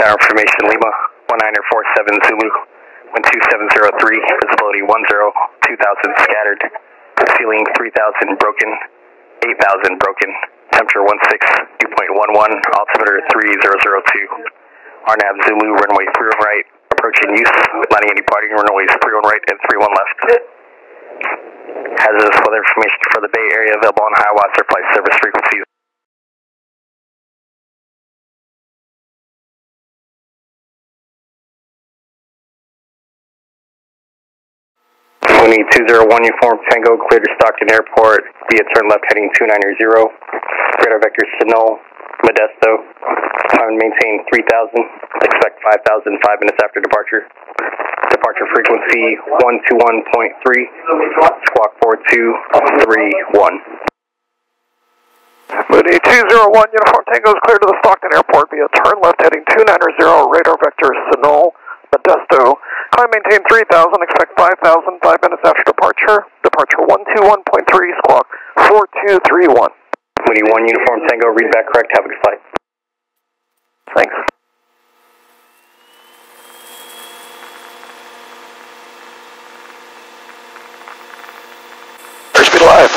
Tower information Lima, 1947 Zulu, 12703, visibility 10, 2000 scattered, ceiling 3000 broken, 8000 broken, temperature 16, dew point 11, altimeter 3002. RNAV Zulu, runway 31 right, approaching use, landing and departing runways 31 right and 31 left. Hazardous weather information for the Bay Area available on HIWAS flight service frequencies. Zero one uniform Tango cleared to Stockton Airport via turn left heading two nine zero. Radar vector Sunol Modesto. Time maintain three thousand. Expect five thousand five minutes after departure. Departure frequency one two one point three. Squawk four two three one. Mooney 201 Uniform Tango is cleared to the Stockton Airport via turn left heading 290 radar vector Sunol, Modesto. Climb maintain 3000, expect 5000, 5 minutes after departure. Departure 121.3, squawk 4231. Mooney one uniform Tango, read back correct. Have a good flight. Thanks. Airspeed live.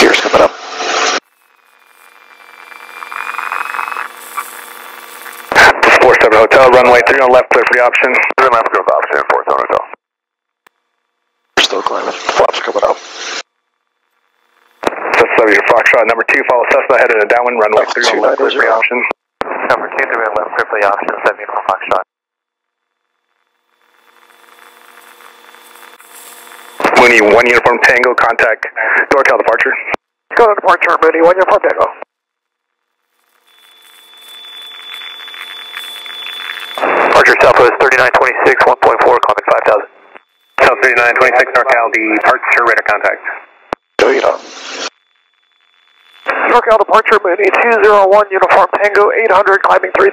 Here's coming up. Four seven hotel runway three on left, clear for the option. Three left, go to option, four seven hotel. We're still climbing. Flaps coming up. Cessna your Foxtrot number two, follow Cessna headed to downwind runway three on left, clear for the 290. option. Number two, three on left, clear for the option, seven uniform Foxtrot. Mooney one uniform Tango, contact NorCal departure. Go to departure, Mooney, one uniform Tango. Departure Southwest 3926, 1.4, climbing 5000. South 3926 NorCal, departure radar contact. Delta. NorCal departure, Mooney 201 Uniform Tango, 800, climbing 3000.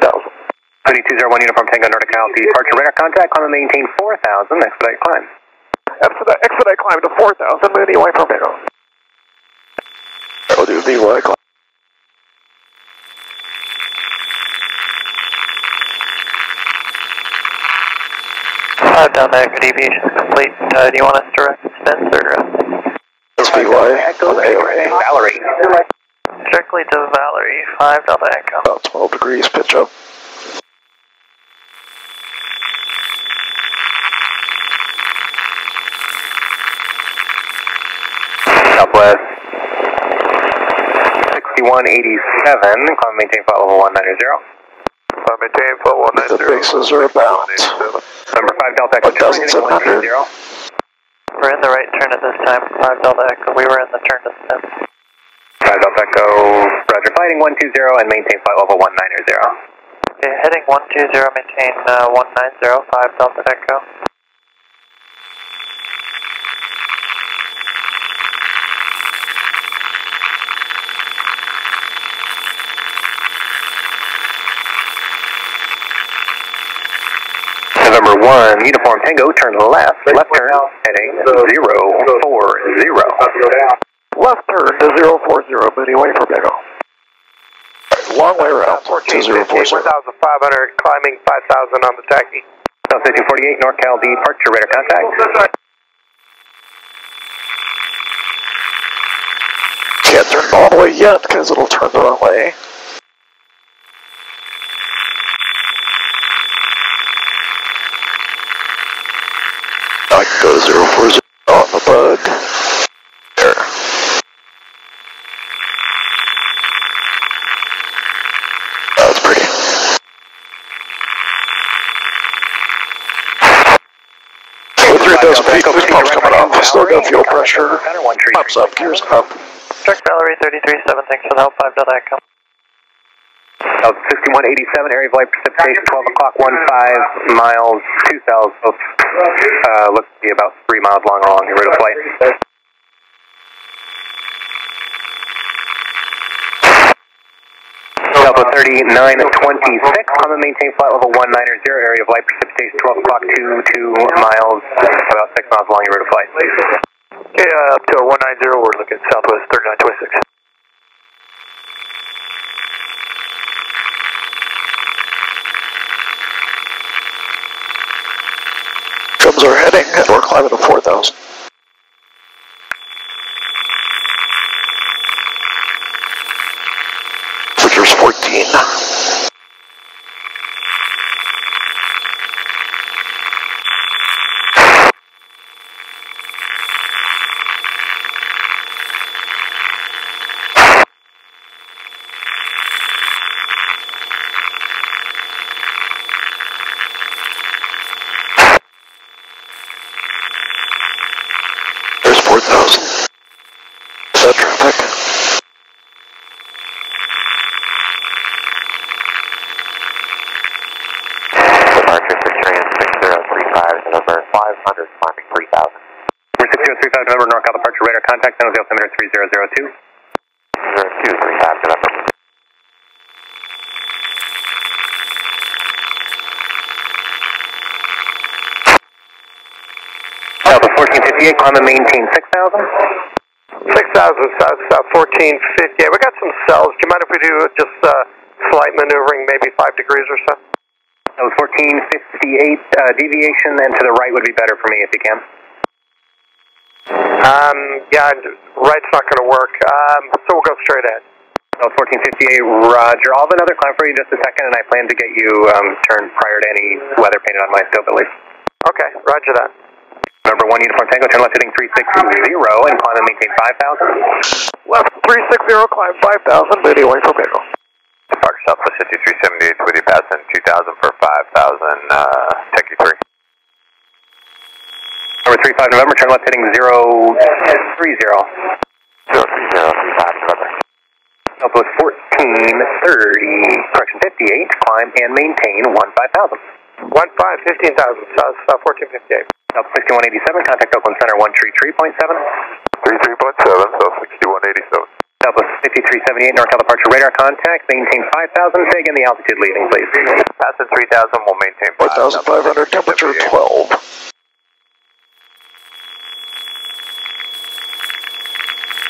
Mooney 201 uniform Tango, NorCal, departure radar contact, climb and maintain 4000, expedite climb. Expedite, expedite climb to 4000, Mooney, one uniform Tango. I'll do VY climb. Five down there, good deviation is complete. Uh, do you want us to direct extends or uh, That's VY on the AOA. Valerie. directly to Valerie? Five Delta Echo. About 12 degrees, pitch up. Southwest 6187, climb maintain flight level 190. I maintain full 190. The bases are about Number 5 Delta Echo, 1,700. We're in the right turn at this time. Five Delta Echo. We were in the turn distance. 5 Delta Echo, roger, fighting 120 and maintain flight level 190. Okay, heading 120, maintain uh, 190, 5 Delta Echo. 1, uniform Tango, turn left, left turn, heading 040. Left turn to 040, Mooney, one uniform Tango. Long way around to 040. 1,500, climbing 5,000 on the taxi. South 248, NorCal, departure radar contact. Can't turn all the way yet because it'll turn the wrong way. I can go to 040 on the bug. There. That's pretty. Go through those peak pumps coming up. Still got fuel pressure. Pumps up, gears up. Direct Valerie 337, thanks for the help. Five Delta Echo. South 6187, area of light precipitation, 12 o'clock, 15 miles, 2 south, of, uh, looks to be about 3 miles long along your rate of flight. Delta 3926, common maintain flight level 190, area of light precipitation, 12 o'clock, 2, 2 miles, about 6 six miles along your route of flight. Okay, uh, up to 190, we're looking southwest 3926. Drums are heading, and we're climbing to 4,000. Temperature's 14. There's 4,000. Is that traffic? Departure for trans 6035, November 500, climbing 3000. We're 6035 November, NorCal departure radar contact, San Jose altimeter 3002. 0235, November. Alpha 1458, climb and maintain 6000. 6,000 south, south 1450. We got some cells. Do you mind if we do just uh, slight maneuvering, maybe 5 degrees or so? That was 1458, uh, deviation and to the right would be better for me if you can. Um, yeah, right's not going to work. Um, so we'll go straight ahead. Was 1458, roger. I'll have another climb for you in just a second and I plan to get you um, turned prior to any weather painted on my scope at least. Okay, roger that. Number 1 Uniform Tango, turn left heading 360 and climb and maintain 5000. Left 360, climb 5,000, booty away from Bagel. Departure Southwest 5378 with you passing 2000 for 5000, uh, Techie 3. Number 35 November, turn left heading 030. 03035, November. Southwest 1430, correction 58, climb and maintain 15000. 1 5, 15,000 uh, south, south 1458. South 6187, contact Oakland Center 133.7. 33.7, so 6187. Southwest 5378, NorCal departure radar contact, maintain 5000. Say again the altitude leaving, please. Passing 3000, we'll maintain 4,500, temperature 12.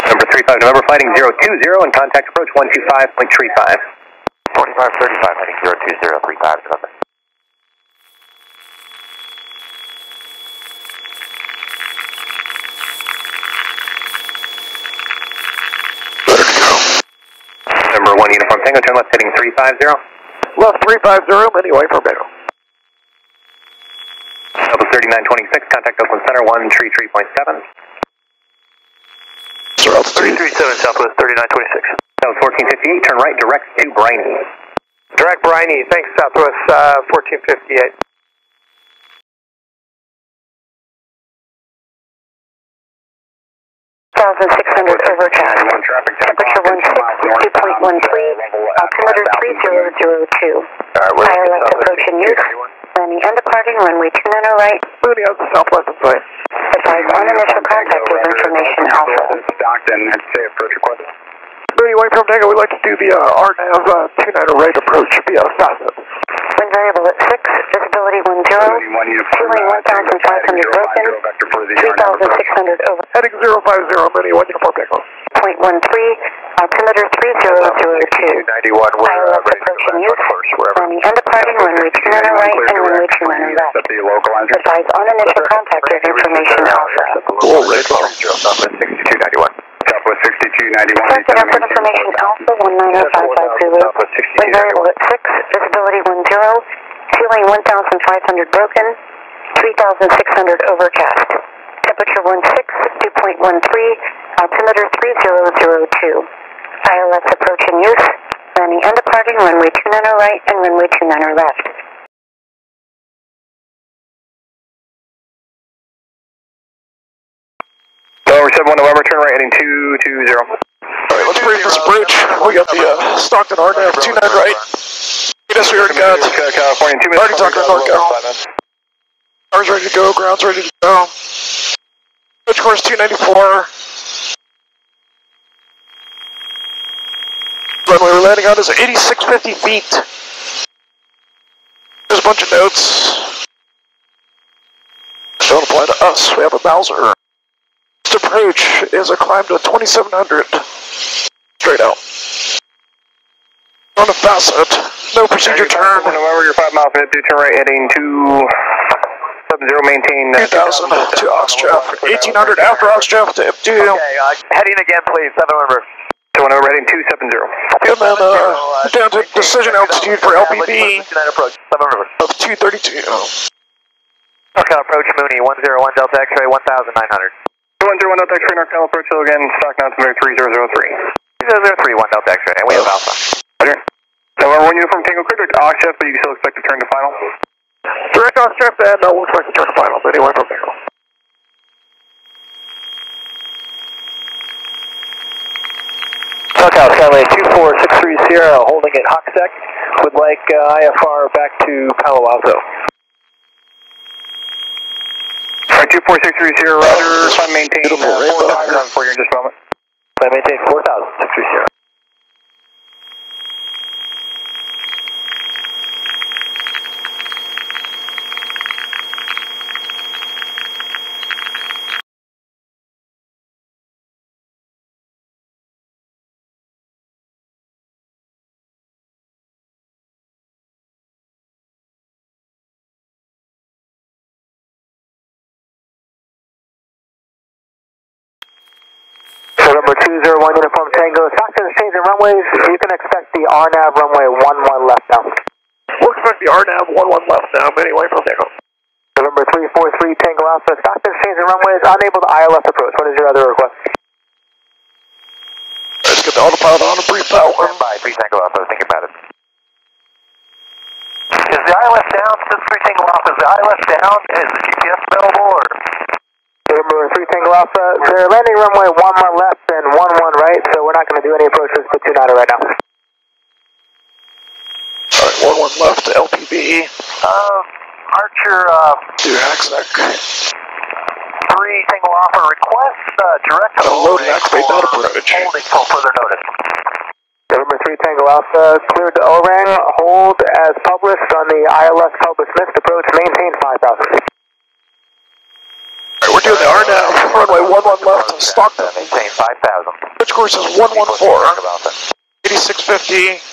Number 35 November, fighting 020 and contact approach 125.35. 4535, heading 02035, November. Better to go. Number 1 Uniform Tango, turn left heading 350. Left 350, booty away from Bagel. Southwest 3926, contact Oakland Center 133.7. Sir, altitude. 337 southwest 3926. Southwest 1458, turn right direct to Briny. Direct Briny, thanks southwest uh, 1458. Thousand six hundred overcast. Temperature one six two point one three. Altimeter three zero zero two. Higher left approach in use. Landing and departing runway two nine right. Booty out to southwest in sight. Advise on initial contact with information alpha. Stockton, say approach request. Booty away from Bagel, we'd like to do the uh, RNAV uh, 29 right approach via Facet. Wind variable at six. Visibility one zero. Fueling one thousand five hundred broken. Three thousand six hundred over. Heading 050, booty 1 Uniform Bagel. Point one three. Altimeter three zero zero two. 91, we're Higher uh, left ready to approach in land use. first, wherever. Landing and departing runway two nine right and runway two nine left. Advise on initial contact with information alpha. Cool, radar. Southwest 6291. Southwest 6291. Traffic information Alpha 19055 Zulu. Wind variable at 6, visibility 10, fueling 1,500 broken, 3,600 overcast. Temperature 16, 2.13, altimeter 3002. Higher left approach in use. Landing and departing runway 29 right and runway 29 left. Over 71 November, turn right heading 220. Alright, let's breathe this bridge. We got the uh, Stockton RNAV 29 right. Yes, we already got. California, two Already talked to NorCal. Cars ready to go, ground's ready to go. Bridge course 294. Runway we're landing on is 8650 feet. There's a bunch of notes. Don't apply to us. We have a Bowser. Next approach is a climb to 2700. Straight out. On a facet. No procedure turn. November, you're 5 miles minute, do turn right heading 270, maintain. 2000 to Oxdraft. 1800 after Oxdraft to F2. Okay, uh, heading again, please. Seven November. So heading 270. And then uh, down to decision altitude for LPV approach. Seven November. of 232. NorCal approach Mooney, 101 Delta X-ray, 1900. 101 Delta X-ray, NorCal approach, hello again, stock altimeter 3003. 003, 1 Delta X-ray, and we have Alpha. Roger. November 1 uniform Tango clear to Oxdraft, but you still expect to turn to final. Direct Oxdraft and uh, we'll expect to turn to finals anyway from there. NorCal Skyway 2463 Sierra, holding at Hocksec, would like uh, IFR back to Palo Alto. Alright, 24630, roger, climb maintain Beautiful uh, rainbow. 4000 for you in just a moment. I maintain 4000, 63 Sierra. November 201 Uniform Tango, Stockton is changing runways. You can expect the RNAV runway 11 left now. We'll expect the RNAV 1-1 left now anyway from there. November 343 Tango Alpha, Stockton is changing runways, unable to ILS approach. What is your other request? Let's get the autopilot on and brief that one. by 3 Tango Alpha, thinking about it. Is the ILS down since 3 Tango Alpha? Is the ILS down? Is the GPS available or? November 3 Tango Alpha, they're landing runway 1 1 left and 1 1 right, so we're not going to do any approaches to 2 right now. Alright, 1-1 left LPV. Uh, Archer, uh, To Haxack. 3 Tango Alpha request, uh, direct Gotta load and activate that approach. Holding till further notice. November 3 Tango Alpha, cleared to ORANG, hold as published on the ILS published missed approach, maintain 5000. Alright, we're doing the RNAV runway 1-1 left to Stockton. Maintain 5000. Which course is 114. 8650.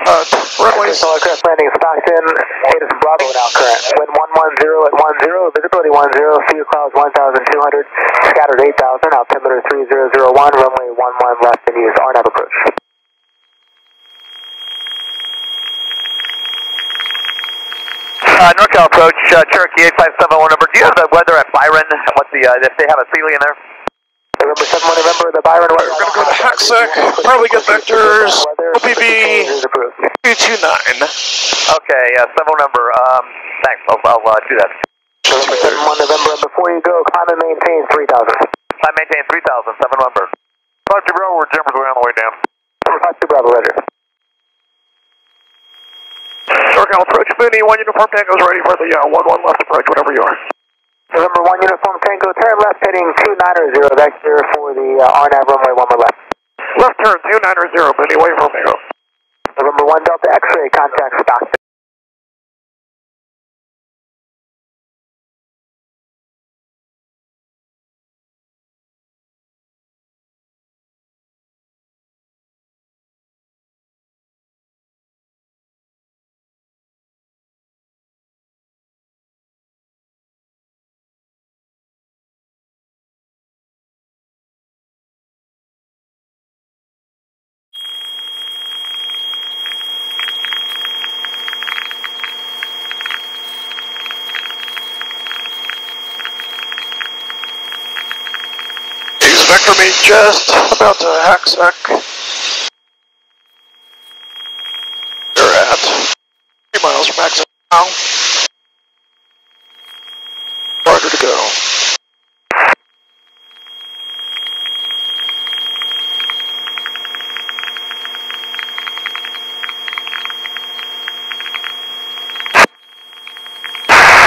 Uh, runways. Solar craft landing Stockton, ATIS Bravo now current. Wind 110 at 10, visibility 10, fuel clouds 1200, scattered 8000, altimeter 3001, runway 11 left and use RNAV approach. Uh, NorCal approach, uh, Cherokee 8571 number. Do you have the weather at Byron and what the, uh, if they have a Sealy in there? November 7 November, the Byron weather. We're gonna go to Haxack, probably get vectors, OPB 229. Okay, uh, several number. Um, thanks. I'll, I'll uh, do that. November 7 1 November. And before you go, climb and maintain 3000. Climb maintain 3000, 7 number. 5 to Bravo, we're jumpers way on the way down. 5 to Bravo, Roger. Approach Mooney, 1 uniform tango's ready for the 1-1 left approach, whatever you are. November 1 Uniform Tango, turn left heading 290 vector for the uh, RNAV runway 1 more left. Left turn 290, Mooney, wait for me. November 1 Delta X-ray, contact Stockton. Me just about to Haxack. They're at 3 miles from Haxack now. 400 to go.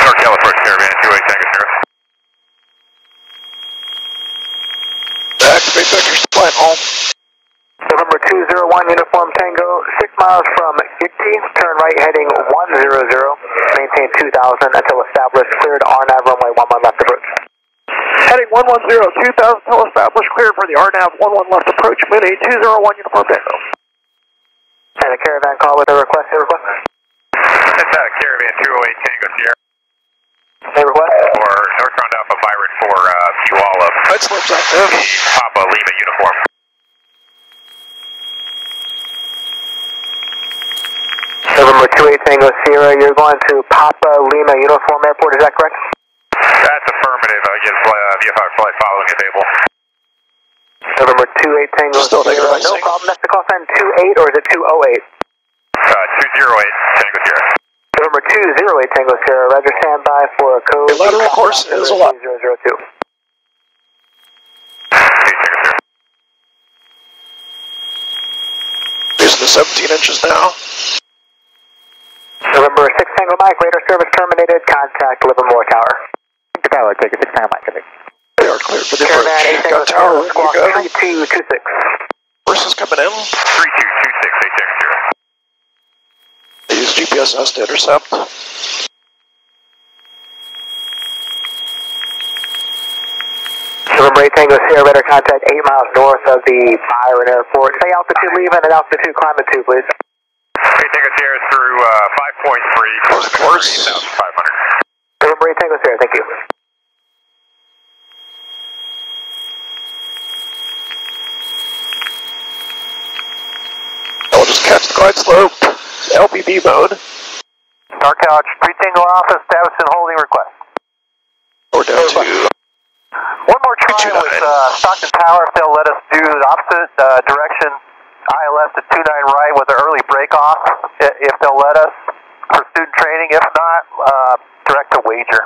NorCal approach Caravan, 2 Tango Sheriff. Activate vectors to final. November 201 Uniform Tango, 6 miles from Gigty, turn right heading 100, maintain 2000 until established, cleared RNAV runway 11 left approach. Heading 110, 2000 until established, cleared for the RNAV 11 left approach, Mooney 201 Uniform Tango. And a caravan call with a request, a request? It's uh, Caravan 208 Tango Sierra A request? for Northbound Alpha Byron for uh, Puyallup. Right slopes active. Papa Lima uniform. November 28 Tango Sierra, you're going to Papa Lima Uniform Airport, is that correct? That's affirmative. I guess uh, VFR flight following is able. November 28 Tango Still Sierra, no icing. problem. That's the call sign 28 or is it 208? Uh, 208 Tango Sierra. November 208 Tango Sierra, Roger standby for a code. The lateral course is a lot. 002. 2 Tango Sierra. These are the 17 inches now. November 6 Tango Mike, radar service terminated, contact Livermore Tower. Tower, take it 6 Tango Mike, They are clear for the Caravan 8 approach. Tango Got tower, ready to Squawk 3226. Horses coming in. 3226 8 Tango They use GPSS to intercept. November 8 Tango Sierra, radar contact 8 miles north of the Byron Airport. Say altitude leaving and altitude climate 2, please. 8 Tango Sierra through uh, 5.3 for Of course. 8,500. November 8 Tango Sierra, thank you. I'll just catch the glide slope. LPV mode. Dark Couch, 3 Tango Alpha, status and holding request. We're down to One more try 229. with uh, Stockton Tower if they'll let us do the opposite uh, direction, ILS to 29 right with an early break off, if they'll let us for student training. If not, uh, direct to wager.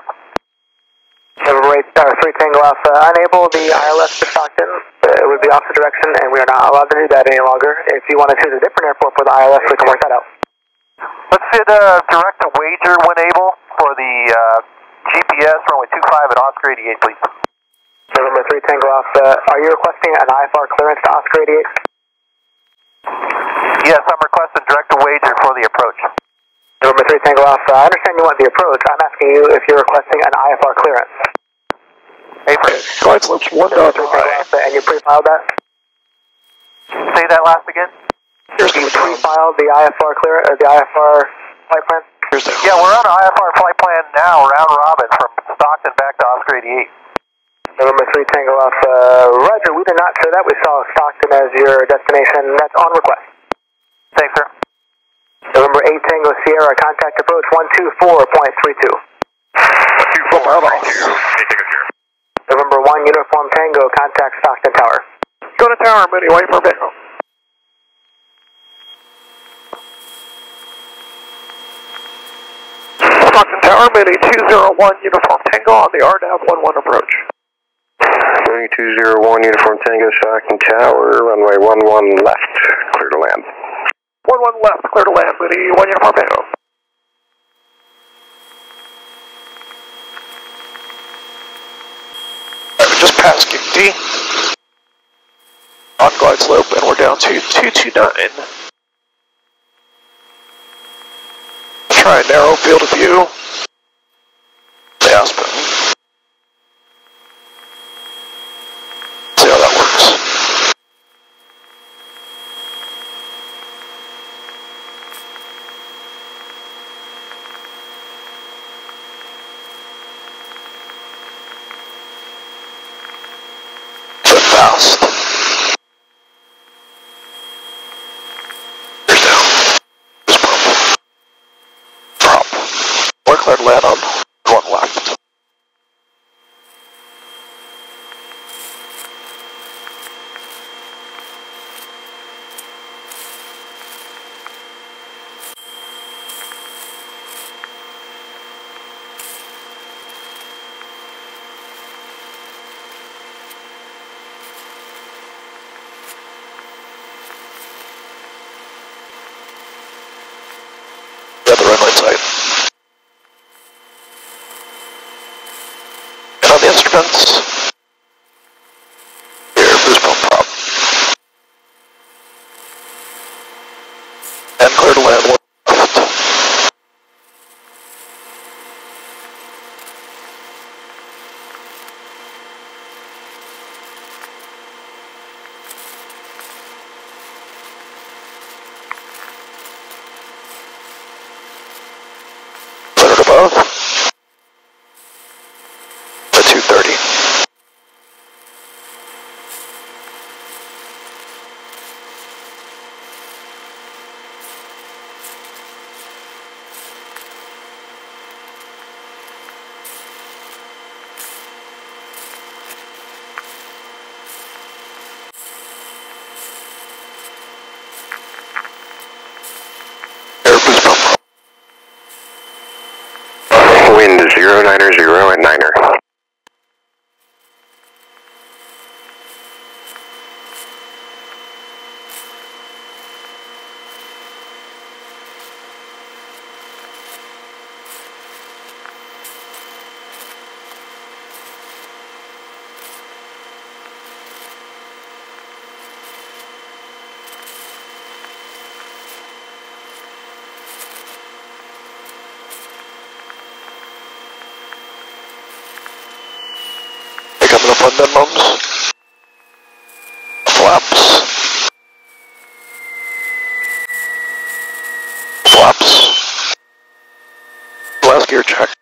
November 8, uh, 3 Tango Alpha, unable, the ILS to Stockton uh, would be opposite direction, and we are not allowed to do that any longer. If you want to choose a different airport for the ILS, we can work that out. Let's hit uh, direct to wager when able for the uh, GPS runway 25 at Oscar 88, please. November 3 Tango Alpha, are you requesting an IFR clearance to Oscar 88? Yes, I'm requesting direct to wager for the approach. November 3 Tango Alpha, I understand you want the approach. I'm asking you if you're requesting an IFR clearance. Apron. glide slopes one November dot 3 Tango high. Alpha, and you pre-filed that? Say that last again? Here's You the pre-filed the IFR clear, uh, the IFR flight plan? Here's the Yeah, we're on an IFR flight plan now, round robin, from Stockton back to Oscar 88. November 3 Tango Alpha, uh, Roger, we did not show that. We saw Stockton as your destination. That's on request. Thanks, sir. November 8 Tango Sierra, contact approach 124.32. 124 8 Tango Sierra. November 1 Uniform Tango, contact Stockton Tower. Go to tower, Mooney, wait for bingo. Stockton Tower, Mooney 201 Uniform Tango on the RNAV 11 approach. Mooney 201 Uniform Tango Stockton Tower, runway 11 left, clear to land. 11 left, clear to land, Mooney 1 Uniform Tango. Just passed Gig D. On glide slope, and we're down to 229. Try a narrow field of view. The Aspen. See how that works. But fast. Here's down. Just pump. Drop. We're clear to land on one left. Yeah, the red light sight. And minimums, flaps, flaps, last gear check.